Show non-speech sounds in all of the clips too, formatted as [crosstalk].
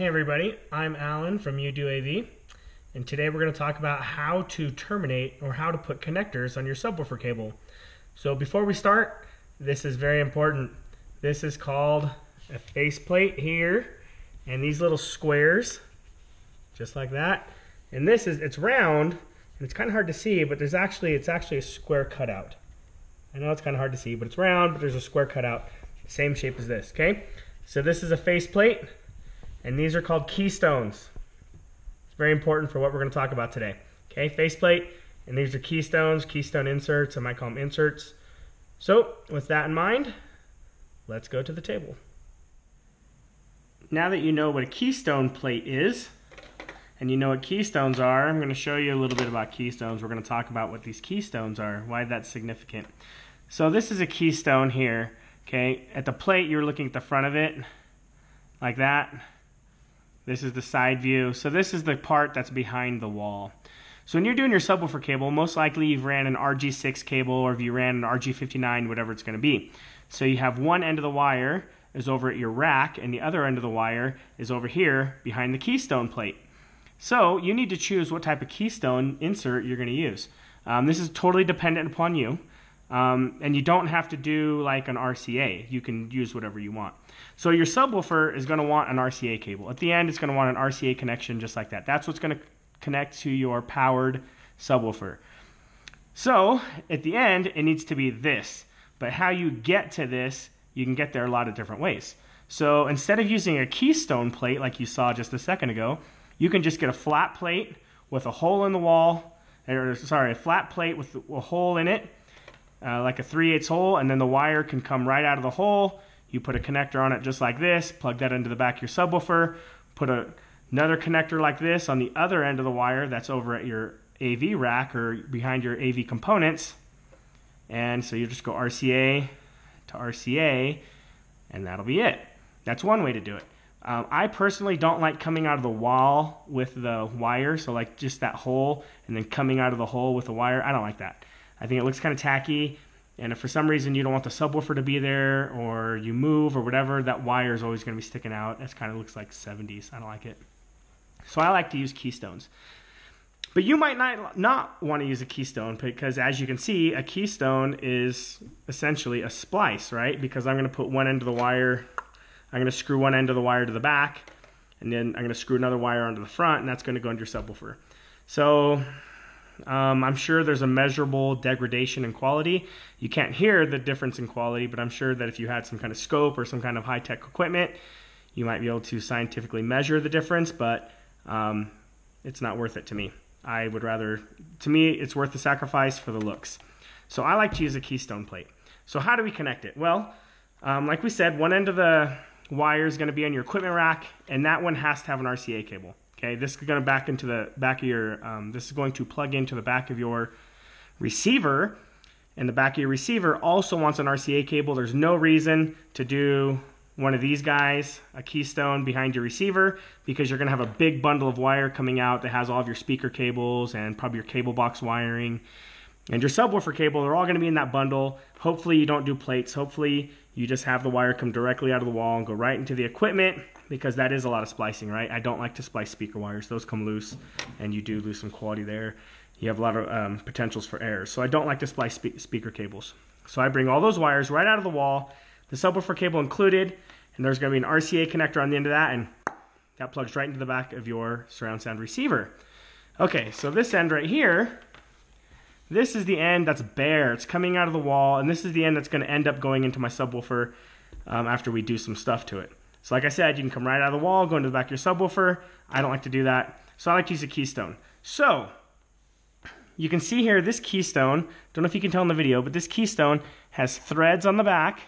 Hey everybody, I'm Alan from YouDoAV, and today we're going to talk about how to terminate or how to put connectors on your subwoofer cable. So before we start, this is very important. This is called a faceplate here, and these little squares, just like that. And this is, it's round, and it's kind of hard to see, but there's actually, it's actually a square cutout. I know it's kind of hard to see, but it's round, but there's a square cutout, same shape as this, okay? So this is a faceplate and these are called keystones. It's very important for what we're going to talk about today. Okay, faceplate, and these are keystones, keystone inserts, I might call them inserts. So, with that in mind, let's go to the table. Now that you know what a keystone plate is, and you know what keystones are, I'm going to show you a little bit about keystones. We're going to talk about what these keystones are, why that's significant. So this is a keystone here, okay? At the plate, you're looking at the front of it, like that. This is the side view. So this is the part that's behind the wall. So when you're doing your subwoofer cable, most likely you've ran an RG6 cable or if you ran an RG59, whatever it's going to be. So you have one end of the wire is over at your rack and the other end of the wire is over here behind the keystone plate. So you need to choose what type of keystone insert you're going to use. Um, this is totally dependent upon you. Um, and you don't have to do like an RCA. You can use whatever you want. So your subwoofer is going to want an RCA cable. At the end, it's going to want an RCA connection just like that. That's what's going to connect to your powered subwoofer. So at the end, it needs to be this. But how you get to this, you can get there a lot of different ways. So instead of using a keystone plate like you saw just a second ago, you can just get a flat plate with a hole in the wall, or sorry, a flat plate with a hole in it, uh, like a 3 8 hole, and then the wire can come right out of the hole. You put a connector on it just like this, plug that into the back of your subwoofer, put a, another connector like this on the other end of the wire that's over at your AV rack or behind your AV components. And so you just go RCA to RCA, and that'll be it. That's one way to do it. Um, I personally don't like coming out of the wall with the wire, so like just that hole and then coming out of the hole with the wire. I don't like that. I think it looks kind of tacky. And if for some reason you don't want the subwoofer to be there or you move or whatever, that wire is always going to be sticking out. It kind of looks like 70s. I don't like it. So I like to use keystones. But you might not, not want to use a keystone because as you can see, a keystone is essentially a splice, right? Because I'm going to put one end of the wire, I'm going to screw one end of the wire to the back, and then I'm going to screw another wire onto the front, and that's going to go into your subwoofer. So um, I'm sure there's a measurable degradation in quality. You can't hear the difference in quality, but I'm sure that if you had some kind of scope or some kind of high-tech equipment, you might be able to scientifically measure the difference, but um, it's not worth it to me. I would rather, to me, it's worth the sacrifice for the looks. So I like to use a keystone plate. So how do we connect it? Well, um, like we said, one end of the wire is going to be on your equipment rack, and that one has to have an RCA cable. Okay, this is going to back into the back of your, um, this is going to plug into the back of your receiver. And the back of your receiver also wants an RCA cable. There's no reason to do one of these guys, a keystone behind your receiver, because you're gonna have a big bundle of wire coming out that has all of your speaker cables and probably your cable box wiring and your subwoofer cable. They're all gonna be in that bundle. Hopefully you don't do plates. Hopefully you just have the wire come directly out of the wall and go right into the equipment because that is a lot of splicing, right? I don't like to splice speaker wires. Those come loose and you do lose some quality there. You have a lot of um, potentials for errors. So I don't like to splice spe speaker cables. So I bring all those wires right out of the wall, the subwoofer cable included, and there's gonna be an RCA connector on the end of that and that plugs right into the back of your surround sound receiver. Okay, so this end right here, this is the end that's bare. It's coming out of the wall, and this is the end that's gonna end up going into my subwoofer um, after we do some stuff to it. So like I said, you can come right out of the wall, go into the back of your subwoofer. I don't like to do that. So I like to use a keystone. So you can see here this keystone, don't know if you can tell in the video, but this keystone has threads on the back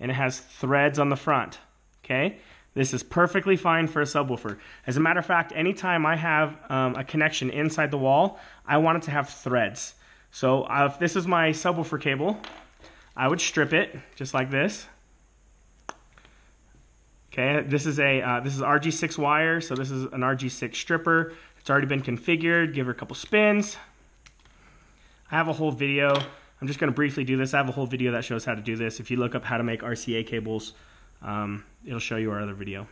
and it has threads on the front. Okay? This is perfectly fine for a subwoofer. As a matter of fact, anytime I have um, a connection inside the wall, I want it to have threads. So uh, if this is my subwoofer cable, I would strip it just like this. Okay, this is a uh, this is RG6 wire, so this is an RG6 stripper. It's already been configured. Give her a couple spins. I have a whole video. I'm just going to briefly do this. I have a whole video that shows how to do this. If you look up how to make RCA cables, um, it'll show you our other video.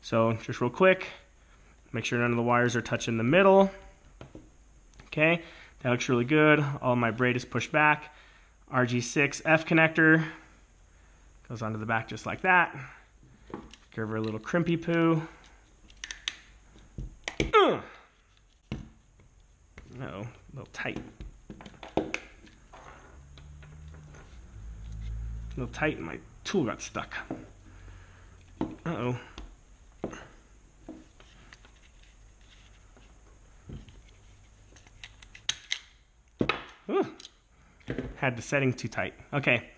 So just real quick, make sure none of the wires are touching the middle. Okay, that looks really good. All my braid is pushed back. RG6 F connector goes onto the back just like that. Give her a little crimpy poo. Uh. [clears throat] No, a little tight. A little tight in my tool got stuck. Uh-oh. Had the setting too tight. Okay,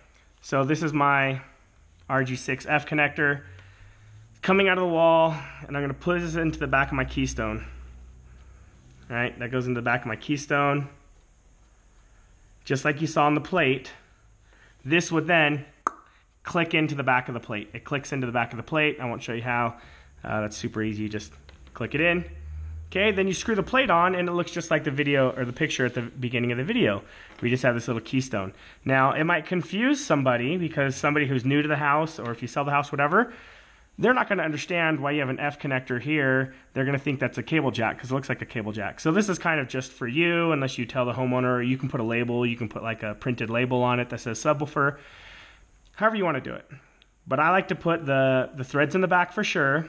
so this is my RG6F connector coming out of the wall, and I'm gonna put this into the back of my keystone. All right, that goes into the back of my keystone. Just like you saw on the plate, this would then click into the back of the plate. It clicks into the back of the plate. I won't show you how. Uh, that's super easy. You just click it in. Okay, then you screw the plate on and it looks just like the video or the picture at the beginning of the video. We just have this little keystone. Now, it might confuse somebody because somebody who's new to the house or if you sell the house, whatever, they're not going to understand why you have an F connector here. They're going to think that's a cable jack because it looks like a cable jack. So this is kind of just for you unless you tell the homeowner. You can put a label. You can put like a printed label on it that says subwoofer. However you want to do it. But I like to put the, the threads in the back for sure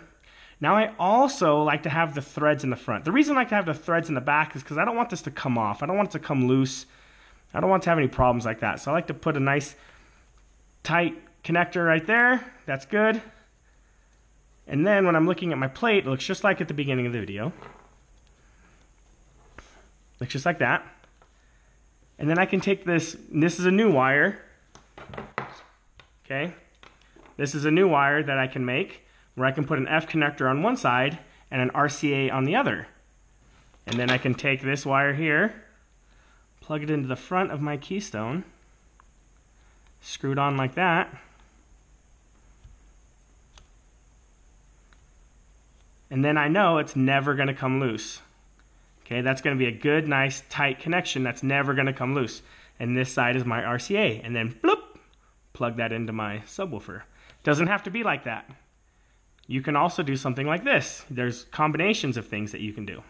now I also like to have the threads in the front. The reason I like to have the threads in the back is because I don't want this to come off. I don't want it to come loose. I don't want to have any problems like that. So I like to put a nice tight connector right there. That's good. And then when I'm looking at my plate, it looks just like at the beginning of the video. Looks just like that. And then I can take this, this is a new wire. Okay. This is a new wire that I can make where I can put an F connector on one side and an RCA on the other. And then I can take this wire here, plug it into the front of my keystone, screw it on like that, and then I know it's never going to come loose. Okay, that's going to be a good, nice, tight connection that's never going to come loose. And this side is my RCA, and then bloop, plug that into my subwoofer. Doesn't have to be like that. You can also do something like this. There's combinations of things that you can do.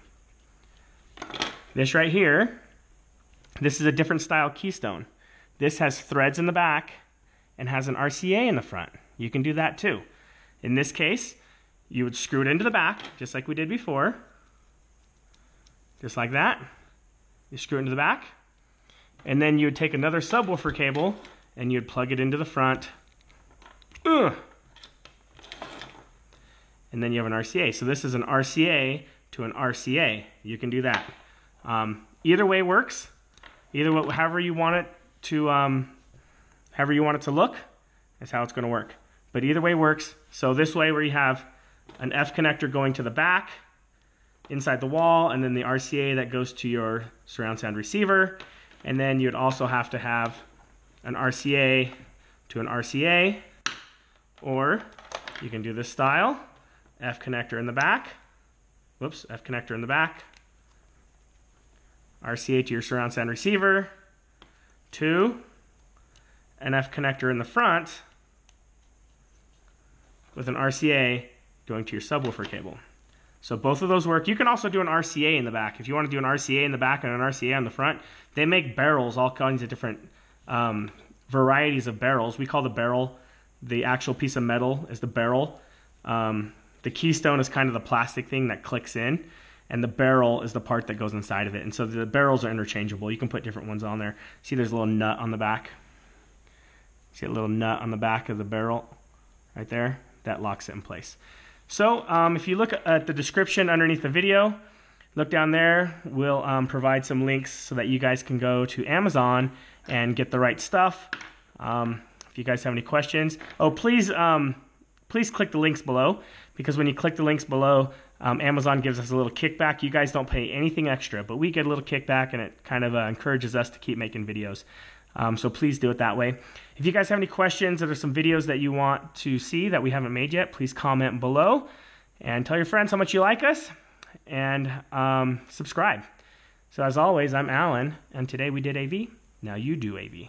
This right here, this is a different style keystone. This has threads in the back and has an RCA in the front. You can do that too. In this case, you would screw it into the back, just like we did before. Just like that. You screw it into the back. And then you would take another subwoofer cable and you'd plug it into the front. Ugh and then you have an RCA. So this is an RCA to an RCA. You can do that. Um, either way works. Either way, however you want it to, um, however you want it to look, is how it's going to work. But either way works. So this way, where you have an F connector going to the back, inside the wall, and then the RCA that goes to your surround sound receiver, and then you'd also have to have an RCA to an RCA, or you can do this style F connector in the back. Whoops, F connector in the back. RCA to your surround sound receiver. to an F connector in the front with an RCA going to your subwoofer cable. So both of those work. You can also do an RCA in the back. If you want to do an RCA in the back and an RCA on the front, they make barrels, all kinds of different um, varieties of barrels. We call the barrel, the actual piece of metal is the barrel. Um, the keystone is kind of the plastic thing that clicks in, and the barrel is the part that goes inside of it. And so the barrels are interchangeable. You can put different ones on there. See, there's a little nut on the back. See a little nut on the back of the barrel right there? That locks it in place. So um, if you look at the description underneath the video, look down there. We'll um, provide some links so that you guys can go to Amazon and get the right stuff. Um, if you guys have any questions, oh please um, please click the links below because when you click the links below, um, Amazon gives us a little kickback. You guys don't pay anything extra, but we get a little kickback and it kind of uh, encourages us to keep making videos. Um, so please do it that way. If you guys have any questions or some videos that you want to see that we haven't made yet, please comment below and tell your friends how much you like us and um, subscribe. So as always, I'm Alan, and today we did AV. Now you do AV.